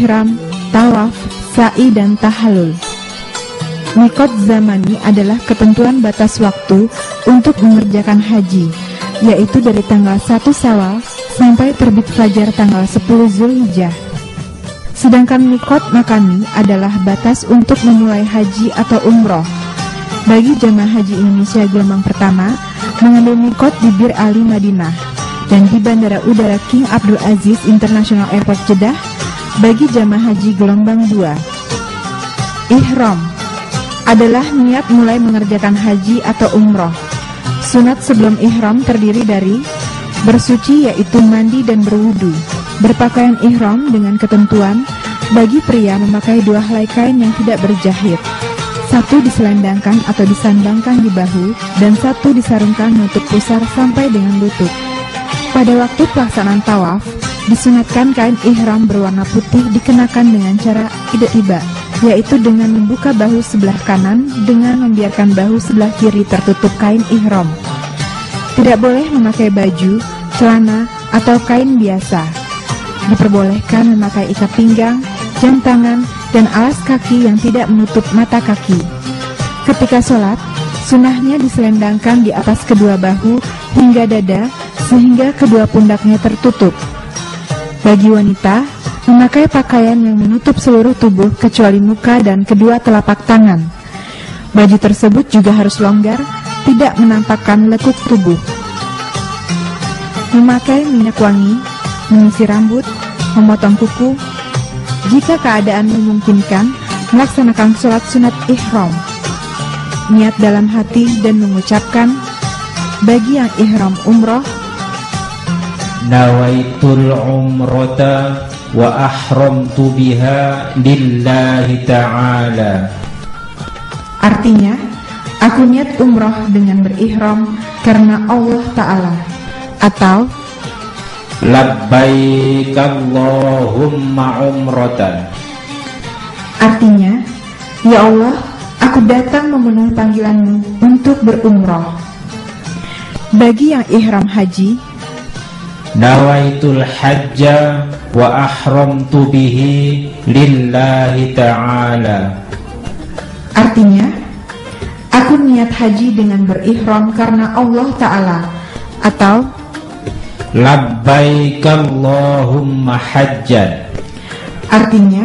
Ihram, tawaf, sa'i dan tahalul. Mikot zamani adalah ketentuan batas waktu untuk mengerjakan haji, yaitu dari tanggal 1 Sawal sampai terbit fajar tanggal 10 Zulhijjah. Sedangkan mikot makani adalah batas untuk memulai haji atau umroh. Bagi jamaah haji Indonesia gelombang pertama, mengambil mikot di Bir Ali Madinah dan di Bandara Udara King Abdul Aziz International Airport Jeddah bagi jamaah haji gelombang 2. Ihram adalah niat mulai mengerjakan haji atau umroh. Sunat sebelum ihram terdiri dari bersuci yaitu mandi dan berwudu, berpakaian ihram dengan ketentuan bagi pria memakai dua helai kain yang tidak berjahit. Satu diselendangkan atau disandangkan di bahu dan satu disarungkan menutup pusar sampai dengan lutut. Pada waktu pelaksanaan tawaf, disunatkan kain ihram berwarna putih dikenakan dengan cara tiba-tiba, yaitu dengan membuka bahu sebelah kanan dengan membiarkan bahu sebelah kiri tertutup kain ihram. Tidak boleh memakai baju, celana, atau kain biasa. Diperbolehkan memakai ikat pinggang, jam tangan, dan alas kaki yang tidak menutup mata kaki. Ketika sholat, sunahnya diselendangkan di atas kedua bahu hingga dada sehingga kedua pundaknya tertutup. Bagi wanita, memakai pakaian yang menutup seluruh tubuh kecuali muka dan kedua telapak tangan. Baju tersebut juga harus longgar, tidak menampakkan lekuk tubuh. Memakai minyak wangi, menyisir rambut, memotong kuku, jika keadaan memungkinkan, melaksanakan sholat sunat ihram. Niat dalam hati dan mengucapkan, bagi yang ihram umroh, Nawaitul umrata wa ahramtu biha lillahi ta'ala Artinya, aku niat umroh dengan berihram karena Allah Ta'ala. Atau, Labbaik Allahumma umratan artinya, Ya Allah, aku datang memenuhi panggilanmu untuk berumroh. Bagi yang ihram haji, Nawaitul hajja wa ahramtu bihi lillahi ta'ala artinya, aku niat haji dengan berihram karena Allah Ta'ala. Atau, Labbaik Allahumma hajjan Artinya,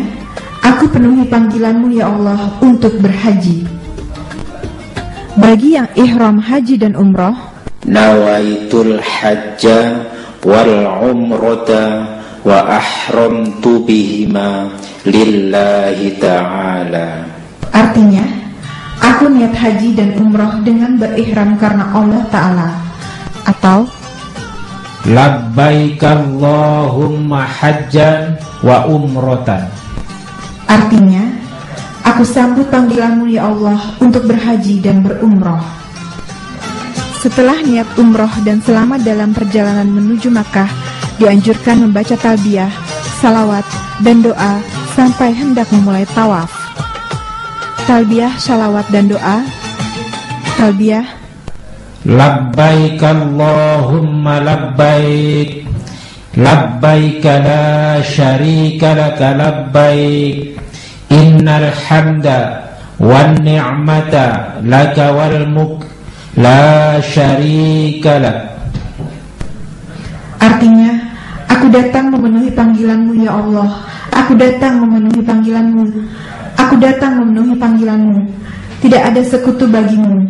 aku penuhi panggilanmu ya Allah untuk berhaji. Bagi yang ihram haji dan umroh, Nawaitul hajja wal umrata wa ahramtu bihima lillahi ta'ala artinya, aku niat haji dan umroh dengan berihram karena Allah Ta'ala. Atau, Labbaik Allahumma hajjan wa umratan artinya, aku sambut panggilanmu ya Allah untuk berhaji dan berumroh. Setelah niat umroh dan selama dalam perjalanan menuju Makkah, dianjurkan membaca talbiyah, salawat, dan doa sampai hendak memulai tawaf. Talbiyah, salawat, dan doa. Talbiyah, Labbaik Allahumma labbaik. Labbaik la syarika laka labbaik. Innal hamda wan ni'mata laka wal mulk la syarika lak Artinya, aku datang memenuhi panggilanmu ya Allah. Aku datang memenuhi panggilanmu. Aku datang memenuhi panggilanmu. Tidak ada sekutu bagimu.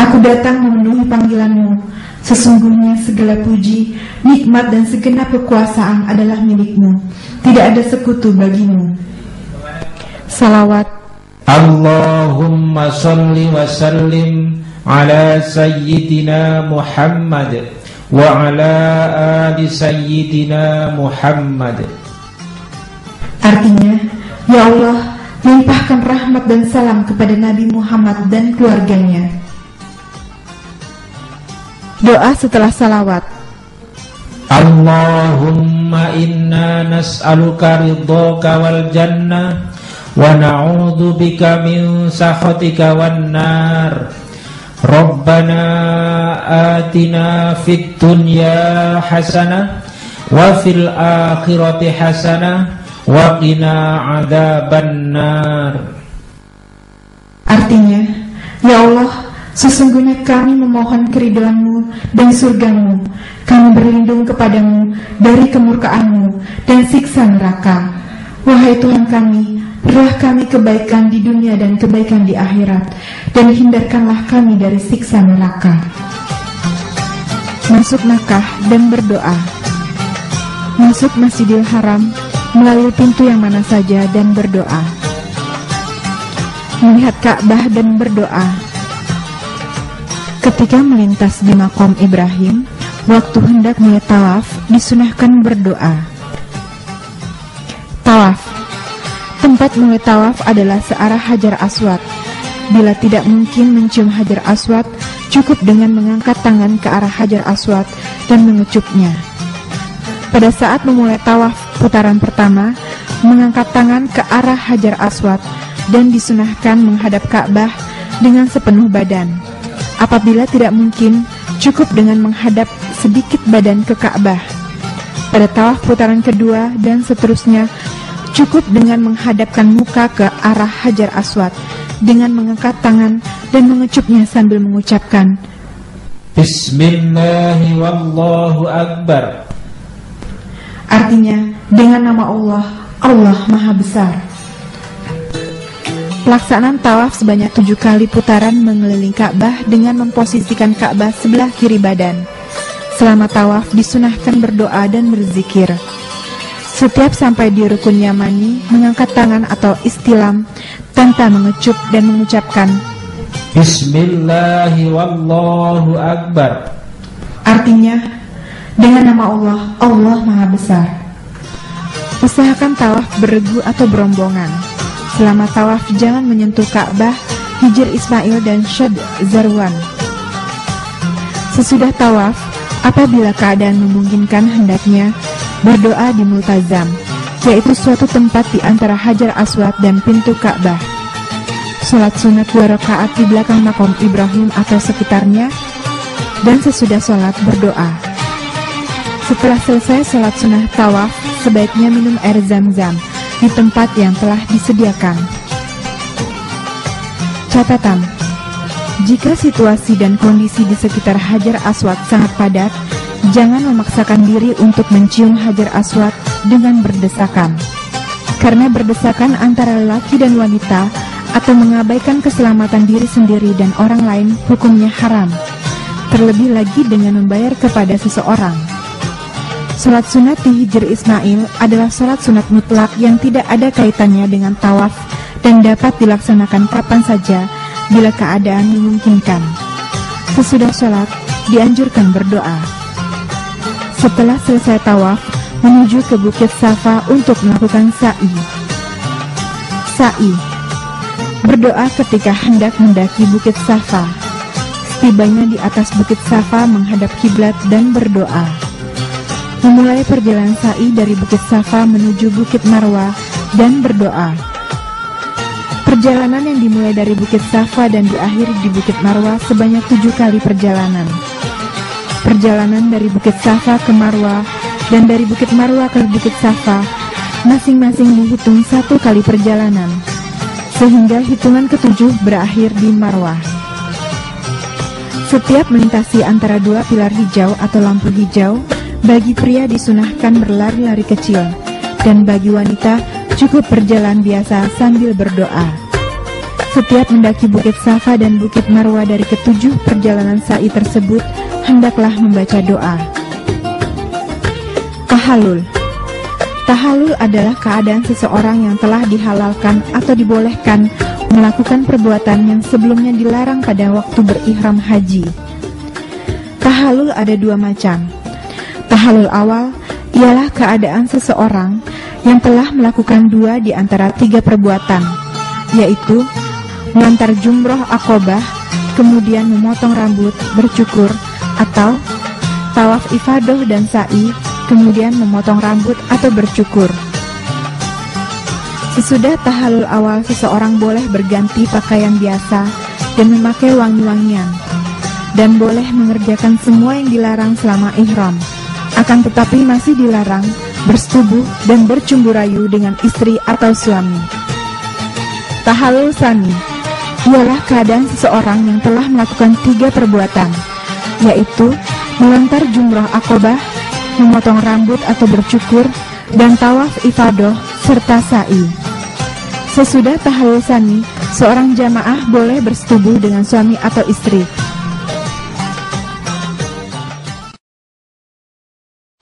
Aku datang memenuhi panggilanmu. Sesungguhnya segala puji, nikmat dan segenap kekuasaan adalah milikmu. Tidak ada sekutu bagimu. Salawat, Allahumma salli wa sallim sayyidina Muhammad wa ala ali sayyidina Muhammad artinya, Ya Allah, limpahkan rahmat dan salam kepada Nabi Muhammad dan keluarganya. Doa setelah salawat. Allahumma inna nas'aluka ridhaka wal jannah wa na'udzu bika min sakhatika wan nar Rabbana atina fid dunya hasana wa fil akhirati hasana, wa qina adzabannar. Artinya, ya Allah, sesungguhnya kami memohon keridhaan-Mu dan surgamu. Kami berlindung kepadamu dari kemurkaanmu dan siksa neraka. Wahai Tuhan kami, berilah kami kebaikan di dunia dan kebaikan di akhirat, dan hindarkanlah kami dari siksa neraka. Masuk Makkah dan berdoa. Masuk Masjidil Haram melalui pintu yang mana saja dan berdoa melihat Ka'bah dan berdoa. Ketika melintas di makom Ibrahim, waktu hendak mulai tawaf, disunahkan berdoa. Tawaf Tempat mulai tawaf adalah searah hajar aswad. Bila tidak mungkin mencium hajar aswad, cukup dengan mengangkat tangan ke arah hajar aswad dan mengecupnya. Pada saat memulai tawaf putaran pertama, mengangkat tangan ke arah hajar aswad dan disunahkan menghadap Ka'bah dengan sepenuh badan. Apabila tidak mungkin, cukup dengan menghadap sedikit badan ke Ka'bah. Pada tawaf putaran kedua dan seterusnya, cukup dengan menghadapkan muka ke arah Hajar Aswad dengan mengangkat tangan dan mengecupnya sambil mengucapkan Bismillahirrahmanirrahim. Artinya, dengan nama Allah, Allah Maha Besar. Pelaksanaan tawaf sebanyak tujuh kali putaran mengelilingi Ka'bah dengan memposisikan Ka'bah sebelah kiri badan. Selama tawaf disunahkan berdoa dan berzikir. Setiap sampai di rukun Yamani, mengangkat tangan atau istilam tanpa mengecup dan mengucapkan Bismillahirrahmanirrahim. Artinya, dengan nama Allah, Allah Maha Besar. Usahakan tawaf beregu atau berombongan. Selama tawaf jangan menyentuh Ka'bah, Hijr Ismail dan Syed Zarwan. Sesudah tawaf, apabila keadaan memungkinkan hendaknya berdoa di multazam, yaitu suatu tempat di antara Hajar Aswad dan pintu Ka'bah. Salat sunat dua rakaat di belakang makom Ibrahim atau sekitarnya, dan sesudah sholat berdoa. Setelah selesai sholat sunnah tawaf, sebaiknya minum air zam-zam di tempat yang telah disediakan. Catatan Jika situasi dan kondisi di sekitar Hajar Aswad sangat padat, jangan memaksakan diri untuk mencium Hajar Aswad dengan berdesakan. Karena berdesakan antara laki dan wanita atau mengabaikan keselamatan diri sendiri dan orang lain hukumnya haram. Terlebih lagi dengan membayar kepada seseorang. Salat sunat di Hijr Ismail adalah salat sunat mutlak yang tidak ada kaitannya dengan tawaf dan dapat dilaksanakan kapan saja bila keadaan memungkinkan. Sesudah sholat, dianjurkan berdoa. Setelah selesai tawaf, menuju ke Bukit Safa untuk melakukan sa'i. Sa'i Berdoa ketika hendak mendaki Bukit Safa. Setibanya di atas Bukit Safa menghadap kiblat dan berdoa memulai perjalanan sa'i dari Bukit Safa menuju Bukit Marwa dan berdoa. Perjalanan yang dimulai dari Bukit Safa dan diakhiri di Bukit Marwa sebanyak tujuh kali perjalanan. Perjalanan dari Bukit Safa ke Marwa dan dari Bukit Marwa ke Bukit Safa masing-masing dihitung satu kali perjalanan, sehingga hitungan ketujuh berakhir di Marwah. Setiap melintasi antara dua pilar hijau atau lampu hijau, bagi pria disunahkan berlari-lari kecil, dan bagi wanita cukup berjalan biasa sambil berdoa. Setiap mendaki Bukit Safa dan Bukit Marwa dari ketujuh perjalanan sa'i tersebut, hendaklah membaca doa. Tahalul Tahalul adalah keadaan seseorang yang telah dihalalkan atau dibolehkan melakukan perbuatan yang sebelumnya dilarang pada waktu berihram haji. Tahalul ada dua macam, Tahalul awal ialah keadaan seseorang yang telah melakukan dua di antara tiga perbuatan, yaitu mengantar jumroh akobah, kemudian memotong rambut, bercukur, atau tawaf ifadoh dan sa'i, kemudian memotong rambut atau bercukur. Sesudah tahalul awal, seseorang boleh berganti pakaian biasa dan memakai wangi-wangian, dan boleh mengerjakan semua yang dilarang selama ihram. Akan tetapi masih dilarang bersetubuh dan bercumbu rayu dengan istri atau suami. Tahalul Sani ialah keadaan seseorang yang telah melakukan tiga perbuatan, yaitu melontar jumroh akobah, memotong rambut atau bercukur, dan tawaf ifadoh serta sa'i. Sesudah tahalul sani, seorang jamaah boleh bersetubuh dengan suami atau istri